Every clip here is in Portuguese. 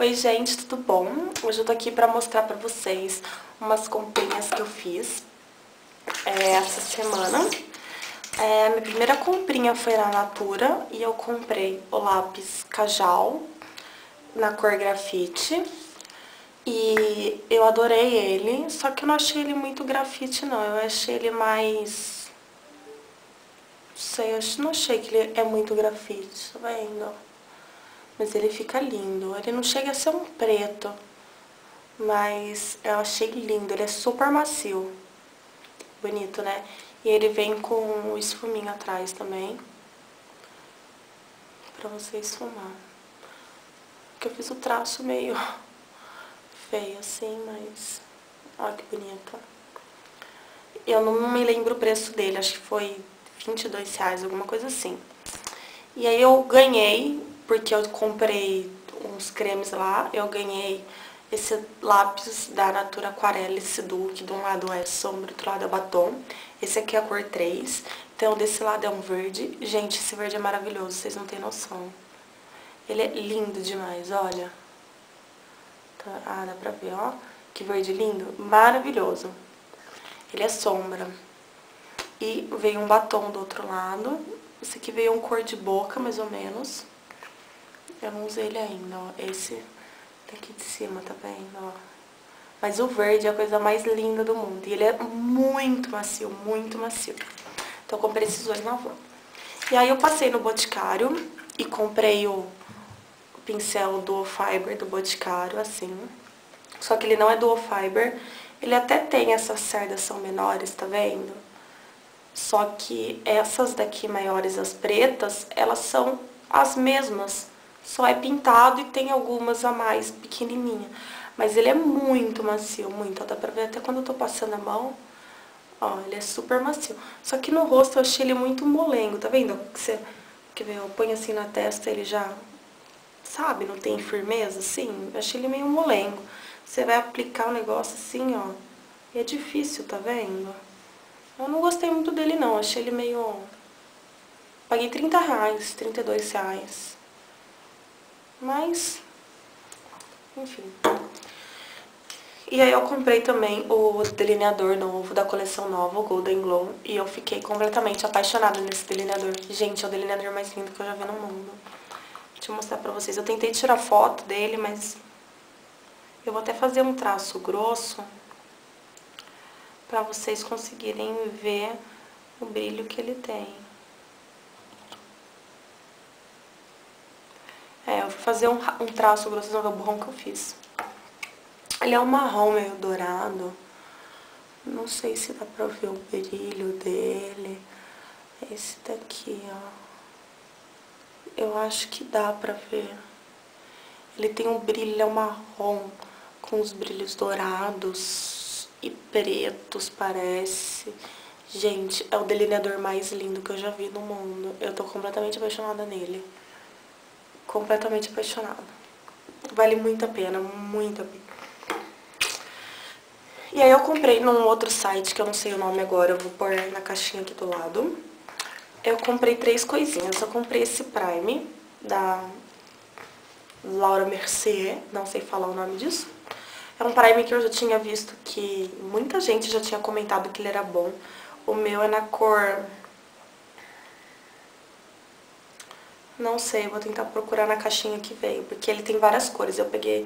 Oi gente, tudo bom? Hoje eu tô aqui pra mostrar pra vocês umas comprinhas que eu fiz é, essa semana. É, minha primeira comprinha foi na Natura e eu comprei o lápis Cajal na cor grafite. E eu adorei ele, só que eu não achei ele muito grafite não, eu achei ele mais... Não sei, eu não achei que ele é muito grafite, tá vendo? Mas ele fica lindo. Ele não chega a ser um preto, mas eu achei lindo. Ele é super macio. Bonito, né? E ele vem com o esfuminho atrás também. Pra você esfumar. Porque eu fiz o traço meio feio assim, mas... Olha que bonito. Eu não me lembro o preço dele, acho que foi 22 reais, alguma coisa assim. E aí eu ganhei porque eu comprei uns cremes lá, eu ganhei esse lápis da Natura Aquarela, esse duo, que de um lado é sombra, do outro lado é batom. Esse aqui é a cor 3, então desse lado é um verde. Gente, esse verde é maravilhoso, vocês não têm noção. Ele é lindo demais, olha. Tá, ah, dá pra ver, ó. Que verde lindo, maravilhoso. Ele é sombra. E veio um batom do outro lado. Esse aqui veio um cor de boca, mais ou menos. Eu não usei ele ainda, ó. Esse daqui de cima, tá vendo, ó. Mas o verde é a coisa mais linda do mundo. E ele é muito macio, muito macio. Então eu comprei esses dois na van. E aí eu passei no Boticário e comprei o pincel Duo Fiber do Boticário, assim. Só que ele não é Duo Fiber. Ele até tem essas cerdas são menores, tá vendo? Só que essas daqui maiores, as pretas, elas são as mesmas só é pintado e tem algumas a mais pequenininha. Mas ele é muito macio, muito. Dá pra ver até quando eu tô passando a mão. Ó, ele é super macio. Só que no rosto eu achei ele muito molengo, tá vendo? Você, quer ver, eu ponho assim na testa, ele já, sabe, não tem firmeza, assim. Eu achei ele meio molengo. Você vai aplicar o negócio assim, ó. E é difícil, tá vendo? Eu não gostei muito dele, não. Achei ele meio... Paguei 30 reais, 32 reais. Mas, enfim. E aí eu comprei também o delineador novo, da coleção nova, o Golden Glow. E eu fiquei completamente apaixonada nesse delineador. Gente, é o delineador mais lindo que eu já vi no mundo. Deixa eu mostrar pra vocês. Eu tentei tirar foto dele, mas... Eu vou até fazer um traço grosso pra vocês conseguirem ver o brilho que ele tem. É, fui fazer um, um traço grosso no borrão que eu fiz. Ele é um marrom meio dourado. Não sei se dá pra ver o brilho dele. Esse daqui, ó. Eu acho que dá pra ver. Ele tem um brilho, é um marrom com os brilhos dourados e pretos, parece. Gente, é o delineador mais lindo que eu já vi no mundo. Eu tô completamente apaixonada nele completamente apaixonada. Vale muito a pena, muito a pena. E aí eu comprei num outro site, que eu não sei o nome agora, eu vou pôr na caixinha aqui do lado. Eu comprei três coisinhas. Eu comprei esse Prime, da Laura Mercier, não sei falar o nome disso. É um Prime que eu já tinha visto que muita gente já tinha comentado que ele era bom. O meu é na cor Não sei, vou tentar procurar na caixinha que veio, porque ele tem várias cores. Eu peguei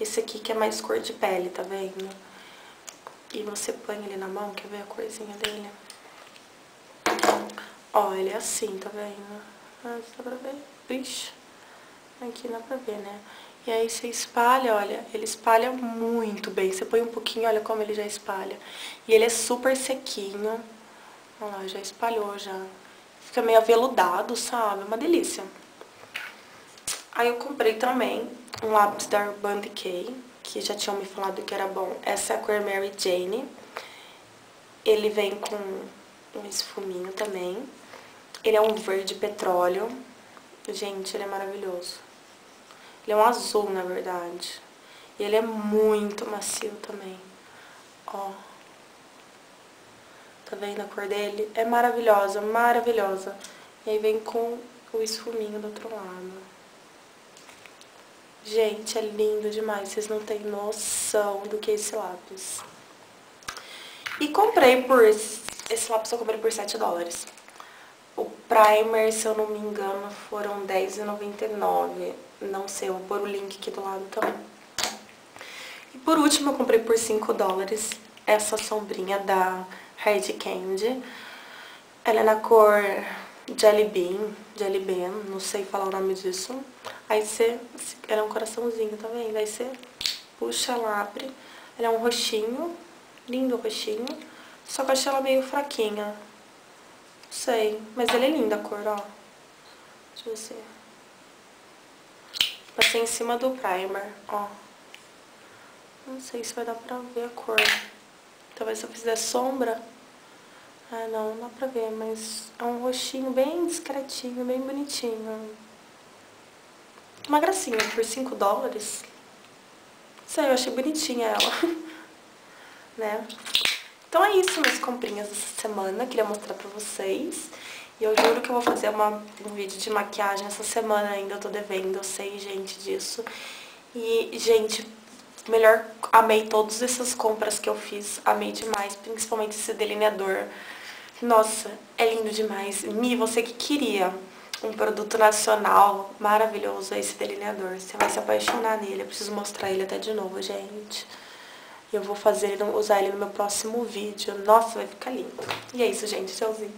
esse aqui que é mais cor de pele, tá vendo? E você põe ele na mão, quer ver a corzinha dele? Ó, ele é assim, tá vendo? Ah, dá pra ver? Vixe, aqui dá pra ver, né? E aí você espalha, olha, ele espalha muito bem. Você põe um pouquinho, olha como ele já espalha. E ele é super sequinho. Olha lá, já espalhou já. Fica meio aveludado, sabe? Uma delícia. Aí eu comprei também um lápis da Urban Decay, que já tinham me falado que era bom. Essa é a cor Mary Jane. Ele vem com um esfuminho também. Ele é um verde petróleo. Gente, ele é maravilhoso. Ele é um azul, na verdade. E ele é muito macio também. Ó. Tá vendo a cor dele? É maravilhosa, maravilhosa. E aí vem com o esfuminho do outro lado. Gente, é lindo demais, vocês não têm noção do que é esse lápis. E comprei por... Esse lápis eu comprei por 7 dólares. O primer, se eu não me engano, foram R$10,99. Não sei, eu vou pôr o link aqui do lado também. E por último, eu comprei por 5 dólares essa sombrinha da Hard Candy. Ela é na cor Jelly Bean, Jelly Bean, não sei falar o nome disso. Aí você, ela é um coraçãozinho, tá vendo? Aí você puxa, ela abre. Ela é um roxinho, lindo roxinho. Só que eu achei ela meio fraquinha. Não sei, mas ela é linda a cor, ó. Deixa eu ver se... Passei em cima do primer, ó. Não sei se vai dar pra ver a cor. Talvez se eu fizer sombra... Ah, não, não dá pra ver, mas é um roxinho bem discretinho, bem bonitinho. Uma gracinha, por 5 dólares. Sei, eu achei bonitinha ela. né? Então é isso, minhas comprinhas dessa semana. Queria mostrar pra vocês. E eu juro que eu vou fazer uma, um vídeo de maquiagem essa semana ainda. Eu tô devendo, eu sei, gente, disso. E, gente, melhor, amei todas essas compras que eu fiz. Amei demais, principalmente esse delineador. Nossa, é lindo demais. Mi, você que queria um produto nacional maravilhoso, esse delineador. Você vai se apaixonar nele. Eu preciso mostrar ele até de novo, gente. E eu vou fazer, usar ele no meu próximo vídeo. Nossa, vai ficar lindo. E é isso, gente. Tchauzinho.